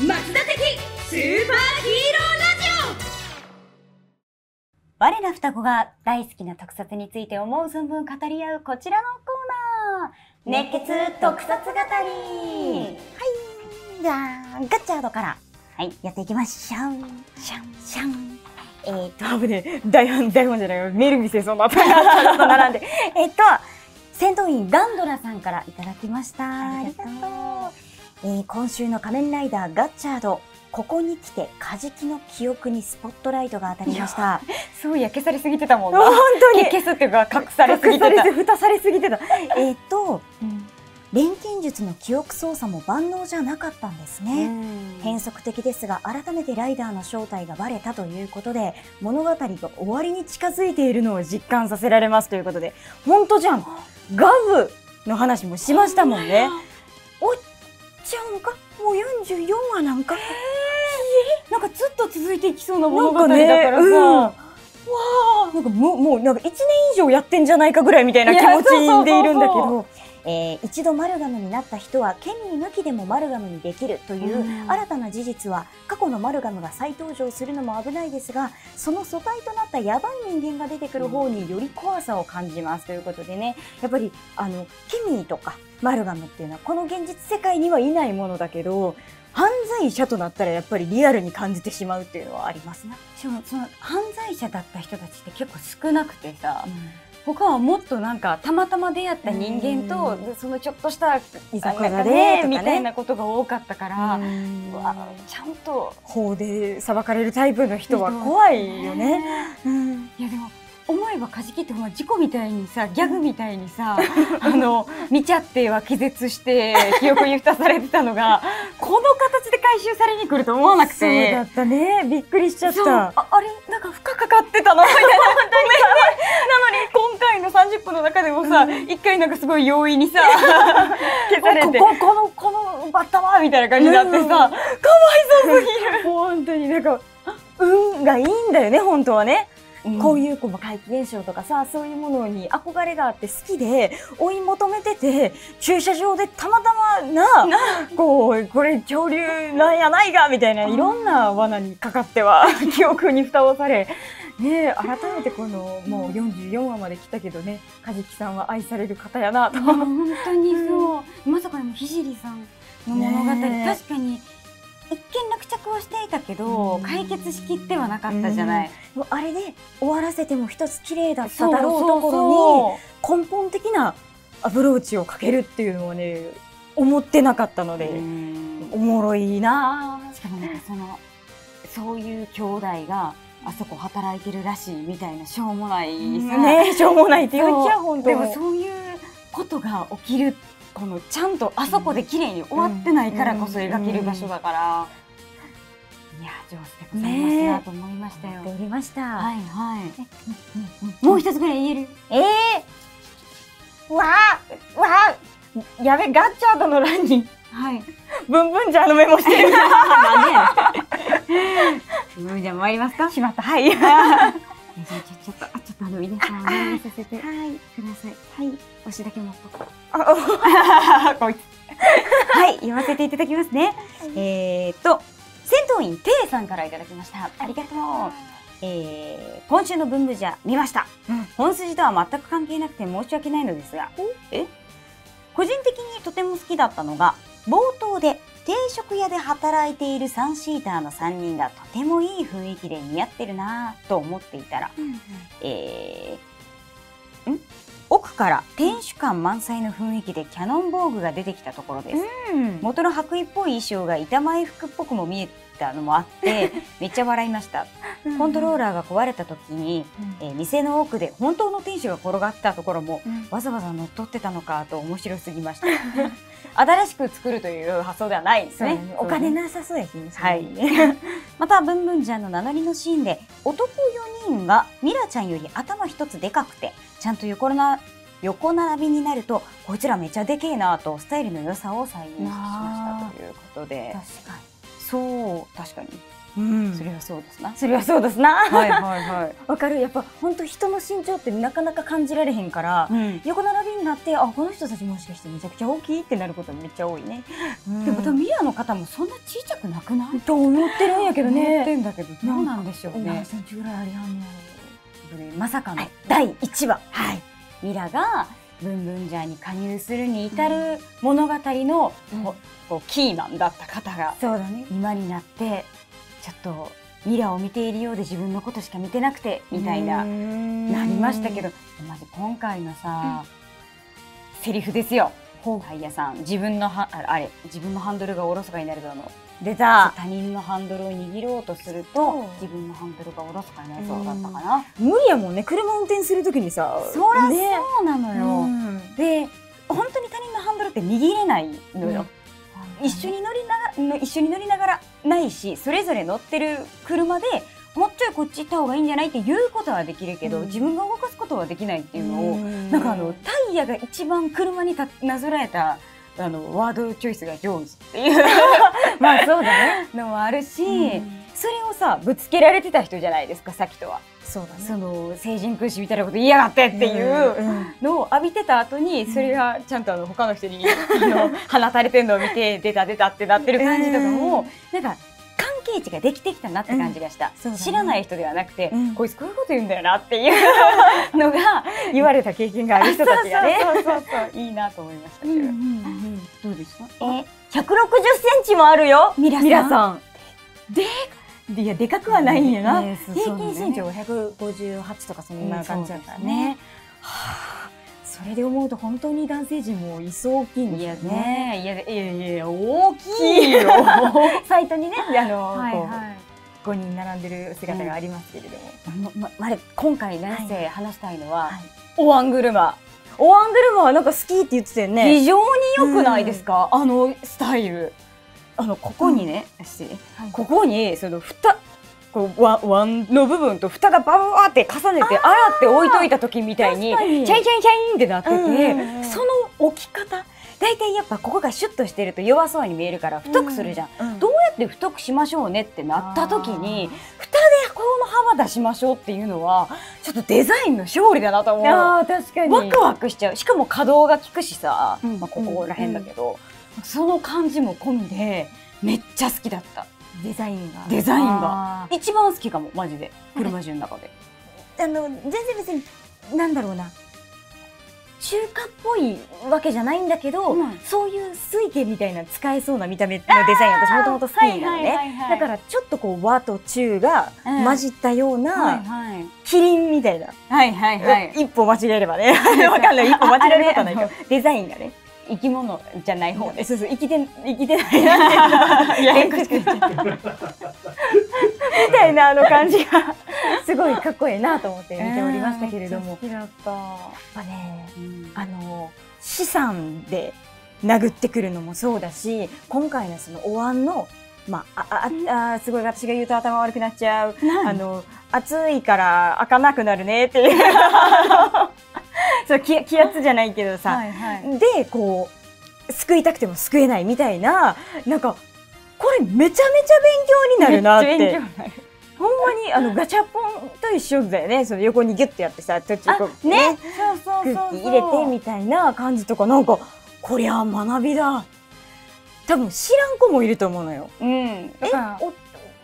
松田的スーパーヒーローラジ我ら双子が大好きな特撮について思う存分語り合うこちらのコーナー。熱血特撮語りはい。じゃあガッチャードから。はい。やっていきましょう。シャン。シャン。えー、っと多分ね台本台本じゃないよ。メール見せそうな並んで。えっと戦闘員ガンドラさんからいただきました。ありがとうえー今週の仮面ライダーガッチャードここに来てカジキの記憶にスポットライトが当たりました。そういや消されすぎてたもん。な本当に消すっていうか隠されすぎてた。隠されす蓋されすぎてた。えーっと、錬金術の記憶操作も万能じゃなかったんですね、変則的ですが改めてライダーの正体がバレたということで物語が終わりに近づいているのを実感させられますということで本当じゃん。ガブの話もしましたもんね。おっちゃんか？もう44話なんか？なんかずっと続いていきそうな物語だなんからさ、うん。わあ。なんかもうもうなんか1年以上やってんじゃないかぐらいみたいな気持ちでいるんだけど。えー一度マルガムになった人はケミー抜きでもマルガムにできるといううん。新たな事実は過去のマルガムが再登場するのも危ないですがその素体となったヤバい人間が出てくる方により怖さを感じますということでねやっぱりあのケミーとかマルガムっていうのはこの現実世界にはいないものだけど犯罪者となったらやっぱりリアルに感じてしまうっていうのはありますね。しかもその犯罪者だった人たちって結構少なくてさ、他はもっとなんかたまたま出会った人間と、そのちょっとした居酒屋でみたいなことが多かったから、ちゃんと法で裁かれるタイプの人は怖いよね。うん。いやでも思えばカジキってほんま事故みたいにさギャグみたいにさ あの見ちゃっては気絶して 記憶に蓋されてたのがこの形で回収されに来ると思わなくて。そうだったね。びっくりしちゃった。ああれ？なんか負荷かかってたの？みたいな。ごめんねなのに今回の30分の中でもさ一、回なんかすごい容易にさ 消されて。こここのこのバッタはみたいな感じになってさ、うん。かわいそうすぎる、本当になんか運がいいんだよね本当はね。こういいうこう怪奇現象とかさそういうものに憧れがあって好きで追い求めてて駐車場でたまたまなこうこれ潮流なんやないがみたいないろんな罠にかかっては 記憶に蓋をされ。ねえ改めてこのもう44話まで来たけどね梶木さんは愛される方やなと。本当にそう、まさかでも聖さんの物語、確かに一見落着はしていたけど、うん。解決しきってはなかったじゃない、もうあれで終わらせても一つ綺麗だっただろうところに根本的なアプローチをかけるっていうのはね思ってなかったので、うん。おもろいなしかもなんかそのそういう兄弟があそこ働いてるらしいみたいなしょうもないさ、ねしょうもないって言っちゃ本当。でもそういうことが起きるこのちゃんとあそこで綺麗に終わってないからこそ描ける場所だから、いや上手でございますなと思いましたよ。おりました、はいはい。もう一つぐらい言える？えー、わあわあ。やべガッチャードの欄に。はい。ブンブンジャーのメモしてる。なんでやねん。じゃあ参りますか？しまったはい じゃあちょっとあちょっとあの皆さん お願いさせてくだいさい。はい。押しだけ持っとこう。あこいつ。はい、読ませていただきますね。えーっと、戦闘員 T さんからいただきました。ありがとう。えー、今週の文具じゃ見ました、うん本筋とは全く関係なくて申し訳ないのですが、え？個人的にとても好きだったのが、冒頭で定食屋で働いているサンシーターの3人がとてもいい雰囲気で似合ってるなぁと思っていたら、えー、ん？奥から天守館満載の雰囲気でキャノンボーグが出てきたところです。うん。元の白衣っぽい衣装が板前服っぽくも見えたのもあって めっちゃ笑いました。コントローラーが壊れた時に、えー店の奥で本当の天使が転がったところもわざわざ乗っ取ってたのかと面白すぎました 新しく作るという発想ではないですね。ね。お金なさそうやしねはい。またブンブンちゃんの名乗りのシーンで男4人がミラちゃんより頭一つでかくてちゃんと横な横並びになるとこいつらめっちゃでけえなとスタイルの良さを再認識しましたということで。確かそう確かにうん。それはそうですな。それはそうですな。はいはいはい、わかる。やっぱ本当人の身長ってなかなか感じられへんから、うん、横並びになってあこの人たちもしかしてめちゃくちゃ大きいってなることめっちゃ多いね、でも多分ミラの方もそんな小さくなくない？と思ってるんやけど思ってねんだけどどうなんでしょうね。何センチぐらいありはんねまさかの、第1話。はい、ミラがブンブンジャーに加入するに至る物語の、うん。ここうキーマンだった方がそうだね。今になってちょっとミラを見ているようで自分のことしか見てなくてみたいななりましたけどまず今回のさ、セリフですよ。ハイヤさん。自分のはああれ自分のハンドルがおろそかになるとあの。出た。他人のハンドルを握ろうとすると自分のハンドルがおろそかになりそうだったかな。無理やもんね。車運転するときにさそそうなのよ。うん。で本当に他人のハンドルって握れないのよ。一緒に乗りながら一緒に乗りながらないしそれぞれ乗ってる車でもうちょいこっち行った方がいいんじゃないって言うことはできるけど、うん。自分が動かすことはできないっていうのを、うん。なんかあのタイヤが一番車にたなぞらえたあのワードチョイスが上手っていう。まあそうだね。のもあるし、うんそれをさぶつけられてた人じゃないですかさっきとは。そうだね。その成人君子みたいなこと言いやがってっていう。うんのを浴びてた後にそれがちゃんとあの他の人にあの 放たれてるのを見て出た出たってなってる感じとかも、なんか関係値ができてきたなって感じがした、そうだね。知らない人ではなくて、うん。こいつこういうこと言うんだよなっていう のが言われた経験がある人たちがねそうそうそうそういいなと思いましたけど、どうですかえ160センチもあるよミラさん。ミラさん。でいやでかくはないんやな、平均身長が158とかそんな感じだからね,、はあ。それで思うと本当に男性陣もいそう大きいんいやですよね。ね。いやいやいや大きいよ。サイトにねあの、はいはい。5人並んでる姿がありますけれども、ままま今回なんせ話したいのは、はい。お椀車。おアングルマはなんか好きって言ってたよね。非常に良くないですか、あのスタイルあのここにね、失礼はい。ここにその蓋こうわ碗の部分と蓋がババーって重ねて洗って置いといた時みたいにチャイチャイチャインってなってて、うんうんうん。その置き方大体やっぱここがシュッとしてると弱そうに見えるから太くするじゃん、うんどうやって太くしましょうねってなった時に蓋でこの幅出しましょうっていうのはちょっとデザインの勝利だなと思う。あー確かに。ワクワクしちゃう。しかも可動が効くしさ、うん。まあ、ここら辺だけど、その感じも込みでめっちゃ好きだった。デザインが。デザインが。あ一番好きかもマジで。車中の中で。ーあの全然別になんだろうな。中華っぽいわけじゃないんだけど、うん。そういう水系みたいな使えそうな見た目のデザイン私もともと好きなのね、だからちょっとこう和と中がうん。混じったような、はいはい。キリンみたいな、はいはいはい。一歩間違えればね。わかんない。一歩間違えることはないけど。あデザインがね生き物じゃない方ですそうそう生きて生きてないなっていうやや連呼こしくなっちゃった みたいなあの感じがすごいかっこいいなと思って見ておりましたけれども、好きだった、やっぱねうん。あの資産で殴ってくるのもそうだし今回のそのお椀のまあ、あああすごい私が言うと頭悪くなっちゃう。あの暑いから開かなくなるねっていう そう気気圧じゃないけどさ、はいはい。でこう救いたくても救えないみたいななんかこれめちゃめちゃ勉強になるなって。ほんまにあのガチャポンと一緒だよね。その横にギュッてやってさ途中こうね。そうそう空気入れてみたいな感じとかなんかこりゃ学びだ。多分知らん子もいると思うのよ。うん。だえ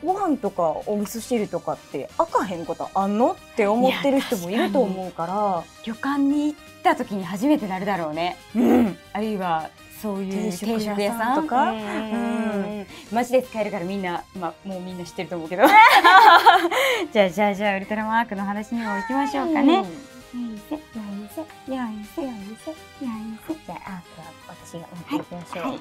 ご飯とかお味噌汁とかって開かへんことあんの？って思ってる人もいると思うから。旅館に行った時に初めてなるだろうね。うん。あるいはそういう定食屋さんとか。うんうん。マジで使えるからみんな、まあ、もうみんな知ってると思うけど。じゃあじゃあじゃあウルトラマークの話にも行きましょうかね。よいせよいせよいせよいせよいせじゃあアークは私が持っていきましょう、はい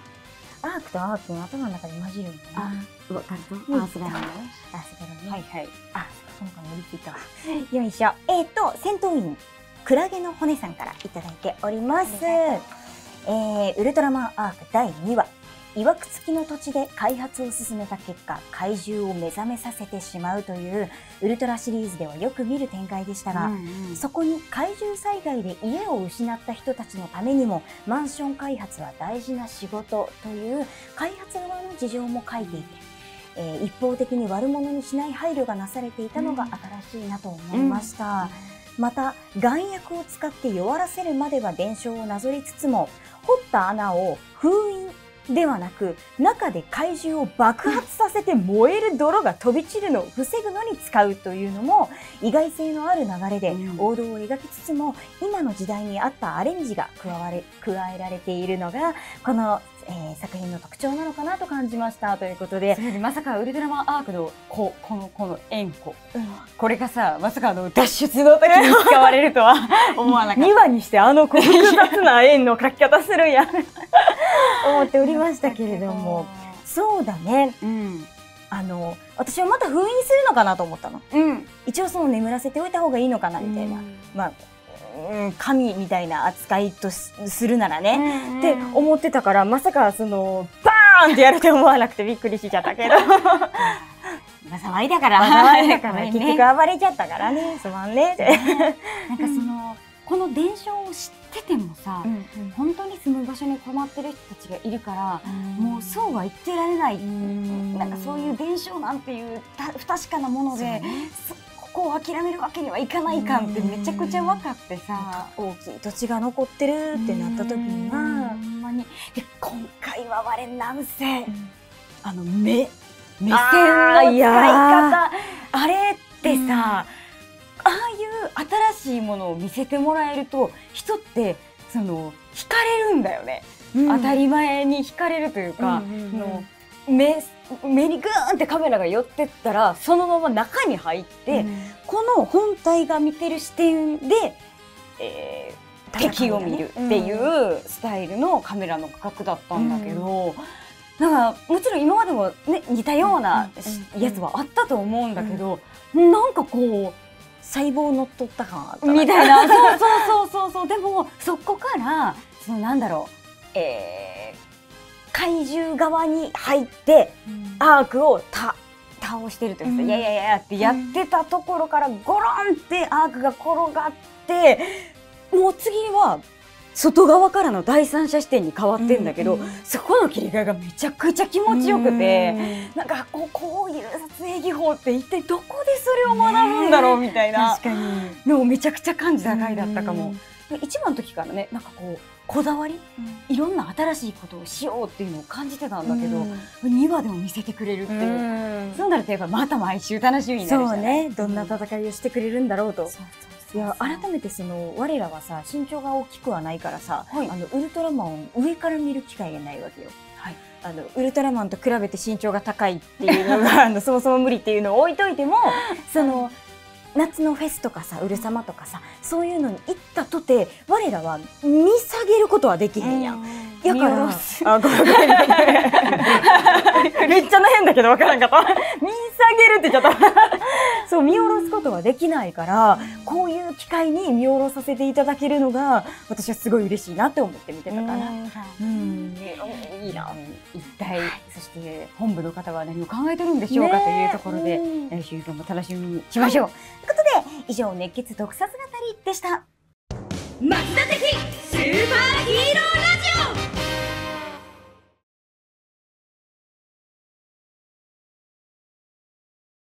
アークとアークの頭の中で混じるんだなあ、わかるとうんアースガランね。あすごいね、はいはい。あ、そうか、乗りついたわ。よいしょ。えっ、と、戦闘員、クラゲの骨さんからいただいております。えー、ウルトラマンアーク第2話。いわくつきの土地で開発を進めた結果、怪獣を目覚めさせてしまうという、ウルトラシリーズではよく見る展開でしたが、そこに怪獣災害で家を失った人たちのためにもマンション開発は大事な仕事という開発側の事情も書いていて、えー一方的に悪者にしない配慮がなされていたのが新しいなと思いました。また、眼薬を使って弱らせるまでは伝承をなぞりつつも、掘った穴を封印ではなく、中で怪獣を爆発させて燃える泥が飛び散るのを防ぐのに使うというのも、意外性のある流れでうん。王道を描きつつも、今の時代に合ったアレンジが加われ加えられているのが、この、えー作品の特徴なのかなと感じました。ということでまさかウルトラマンアークのここのこの円弧。これがさまさかあの脱出の時に使われるとは 思わなかっ2話にしてあの複雑な円の描き方するんや思っておりましたけれども。そうだね。うんあの私はまた封印するのかなと思ったの。うん。一応その眠らせておいた方がいいのかなみたいな、まあうん神みたいな扱いとしするならね、って思ってたからまさかそのバーンってやると思わなくてびっくりしちゃったけど。災いだから。災いだからね。結局暴れちゃったからね。すまんね。って、なんかそのこの伝承を知っててもさ、本当に住む場所に困ってる人たちがいるから、もうそうは言ってられない、なんかそういう伝承なんていうた不確かなもので、そここを諦めるわけにはいかないかんってめちゃくちゃ分かってさ、大きい土地が残ってるってなった時にほはんまに。で今回は我なんせ、あの目目線の使いや方。あれってさ、新しいものを見せてもらえると人ってその惹かれるんだよね、当たり前に惹かれるというか、うんうんうんその目目にグーンってカメラが寄ってったらそのまま中に入って、この本体が見てる視点で、えー敵を見るっていうスタイルのカメラの価格だったんだけど、だからもちろん今までも、ね、似たようなうんやつはあったと思うんだけど、なんかこ細胞乗っ取った感あった。うみたいな。そうそうそうそう。そうでもそこからそのなんだろう、えー怪獣側に入ってアークをた倒してるというか、うん。いやいやいやってやってたところからゴロンってアークが転がってもう次は外側からの第三者視点に変わってんだけど、うんうんそこの切り替えがめちゃくちゃ気持ちよくて、なんかこうこういう撮影技法って一体どこでそれを学ぶんだろうみたいな。確かに。のをめちゃくちゃ感じた回だったかも。一番の時からねなんかこうこだわりいろんな新しいことをしようっていうのを感じてたんだけど、2話でも見せてくれるっていう、そうなるとやっぱまた毎週楽しみになるじゃそうないね。どんな戦いをしてくれるんだろうと、そうそういや改めてその我らはさ身長が大きくはないからさ、はい。あのウルトラマンを上から見る機会がないわけよ。はい。あのウルトラマンと比べて身長が高いっていうのが あのそもそも無理っていうのを置いといても その夏のフェスとかさうるさまとかさそういうのに行ったとて我らは見下げることはできへんやん。や見からあごめんごめん。ご めっちゃ変だけどわからんかった。見下げるってちゃったそう見下ろすことはできないからこういう機会に見下ろさせていただけるのが私はすごい嬉しいなって思って見てたかな。うんい。いな。一体そして本部の方は何を考えてるんでしょうか、というところでうん来週も楽しみにしましょう、ということで以上熱血特撮語りでした。松田的